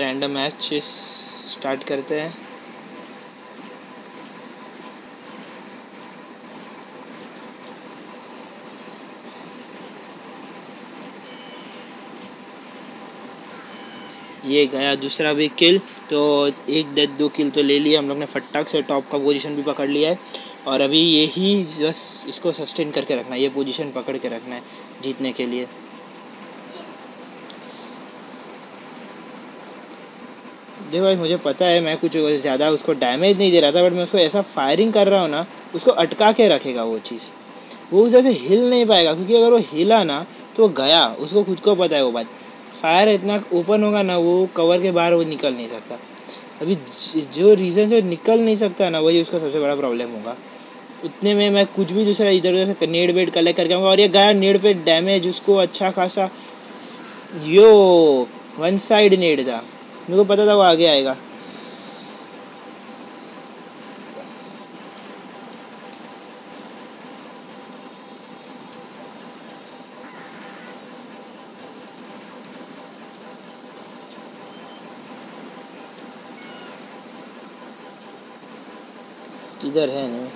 Random match start करते हैं। ये गया दूसरा भी किल तो एक डेथ दो किल तो ले लिया हम लोग ने फटाक से टॉप का पोजीशन भी पकड़ लिया है। और अभी यही बस इसको सस्टेन करके रखना है, ये पोजीशन पकड़ के रखना है जीतने के लिए। देखो भाई, मुझे पता है, मैं कुछ ज़्यादा उसको डैमेज नहीं दे रहा था बट मैं उसको ऐसा फायरिंग कर रहा हूँ ना, उसको अटका के रखेगा वो चीज़। वो उस से हिल नहीं पाएगा, क्योंकि अगर वो हिला ना तो गया। उसको खुद को पता है वो बात। फायर इतना ओपन होगा ना, वो कवर के बाहर वो निकल नहीं सकता। अभी जो रीज़न से निकल नहीं सकता ना, वही उसका सबसे बड़ा प्रॉब्लम होगा। उतने में मैं कुछ भी दूसरा इधर उधर से नेड़ वेट कलेक्ट करके आऊँगा, और ये गया नेट पे डैमेज उसको अच्छा खासा, यो वन साइड नेट था। मेरे को पता था वो आगे आएगा। किधर है नहीं।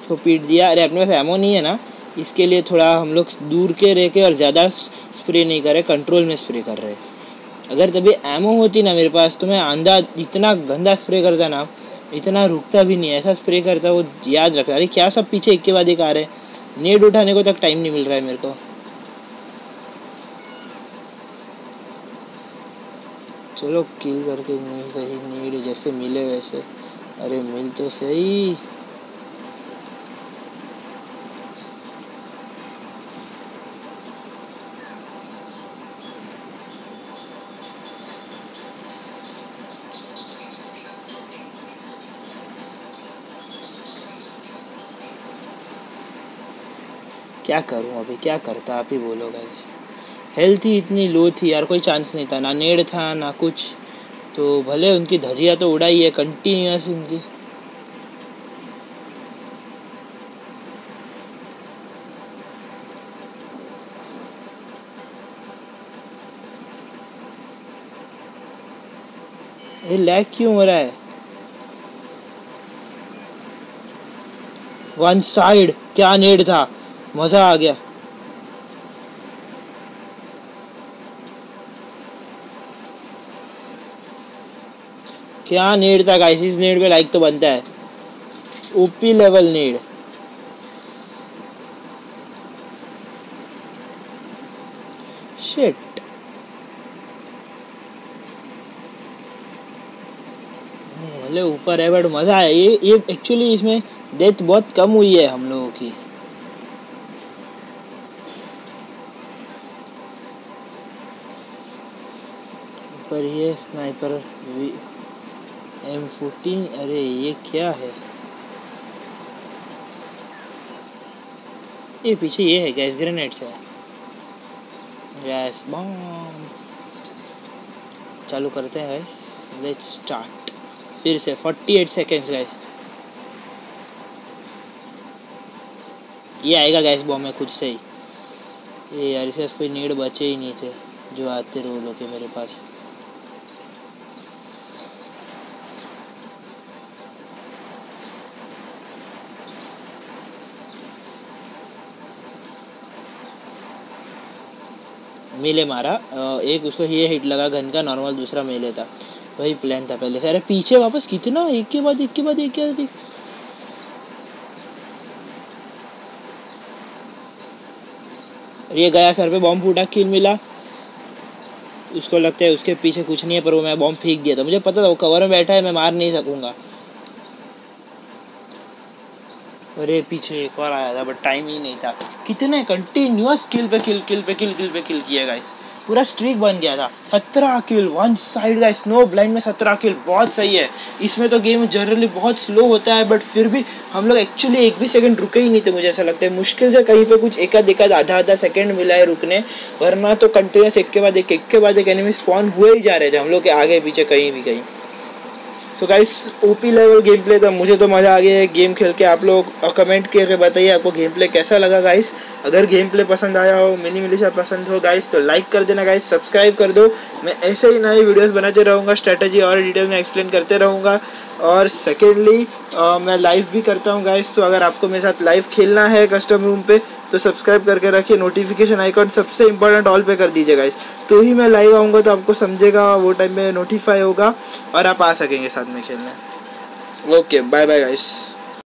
इसको पीट दिया। अरे अपने पास एमो नहीं है ना? इसके लिए थोड़ा हम लोग दूर के रह के और ज़्यादा स्प्रे नहीं कर रहे कंट्रोल में स्प्रे कर रहे। अगर तभी एमो होती ना मेरे पास तो मैं आंधा, इतना गंदा स्प्रे करता ना, इतना रुकता भी नहीं, ऐसा स्प्रे करता वो याद रखता अरे क्या सब पीछे एक के बाद एक आ रहे नेट उठाने को तक टाइम नहीं मिल रहा है मेरे को। चलो किल करके नहीं, सही नीड जैसे मिले वैसे। अरे मिल तो सही। क्या करूँ अभी? क्या करता? आप ही बोलो गाइस हेल्थ ही इतनी लो थी यार, कोई चांस नहीं था, ना नेड था, ना कुछ। तो भले उनकी धजिया तो उड़ाई है कंटिन्यूस उनकी। ये लैग क्यों हो रहा है? वन साइड क्या नेड था? मज़ा आ गया। क्या नीड था गाइस इस नीड पे लाइक तो बनता है। ओपी लेवल नीड शिट भले ऊपर है बट मज़ा है ये ये एक्चुअली इसमें डेथ बहुत कम हुई है हम लोगों की। पर ये स्नाइपर एम फोर्टीन अरे, ये क्या है? ये पीछे ये है गैस ग्रेनेड से गैस बॉम्ब चालू करते हैं गैस लेट्स स्टार्ट फिर से 48 सेकेंड्स गैस ये आएगा गैस बॉम्ब में खुद से ही। ये यार, इसके कोई नीड बचे ही नहीं थे, जो आते रोल लोग मेरे पास। मेले मारा। एक उसको ये हिट लगा गन का नॉर्मल दूसरा मेले था। वही प्लान था पहले से। अरे पीछे वापस कितना? एक के बाद, एक के बाद, एक के बाद ये गया सर पे बॉम्ब फूटा किल मिला। उसको लगता है उसके पीछे कुछ नहीं है, पर वो मैं बॉम्ब फेंक दिया था। मुझे पता था, वो कवर में बैठा है, मैं मार नहीं सकूँगा। अरे, पीछे एक और आया था बट टाइम ही नहीं था। कितने कंटिन्यूस किल पे किल किल पे किल किल पे किल किया गाइस पूरा स्ट्रीक बन गया था। सत्रह kill one side guys no blind में सत्रह किल बहुत सही है। इसमें तो गेम जनरली बहुत स्लो होता है बट फिर भी हम लोग एक्चुअली एक भी सेकंड रुके ही नहीं थे, मुझे ऐसा लगता है। मुश्किल से कहीं पे कुछ एक आध आधा आधा सेकंड मिला है रुकने, वरना तो कंटिन्यूस एक के बाद एक एक के बाद एक एनिमी स्पॉन हुए ही जा रहे थे हम लोग के आगे, पीछे कहीं भी, कहीं। So guys OP level game play था, मुझे तो मज़ा आ गया है गेम खेल के। आप लोग कमेंट करके बताइए आपको गेम प्ले कैसा लगा गाइस अगर गेम प्ले पसंद आया हो मिनी मिलिशा पसंद हो गाइस तो लाइक कर देना गाइस सब्सक्राइब कर दो। मैं ऐसे ही नए वीडियोस बनाते रहूँगा स्ट्रेटजी और डिटेल में एक्सप्लेन करते रहूँगा। और सेकेंडली मैं लाइव भी करता हूँ गाइस तो अगर आपको मेरे साथ लाइव खेलना है कस्टम रूम पे तो सब्सक्राइब करके रखिए। नोटिफिकेशन आइकॉन सबसे इंपॉर्टेंट ऑल पे कर दीजिएगा इस तो ही मैं लाइव आऊँगा तो आपको समझेगा, वो टाइम में नोटिफाई होगा और आप आ सकेंगे साथ में खेलने। Okay bye bye guys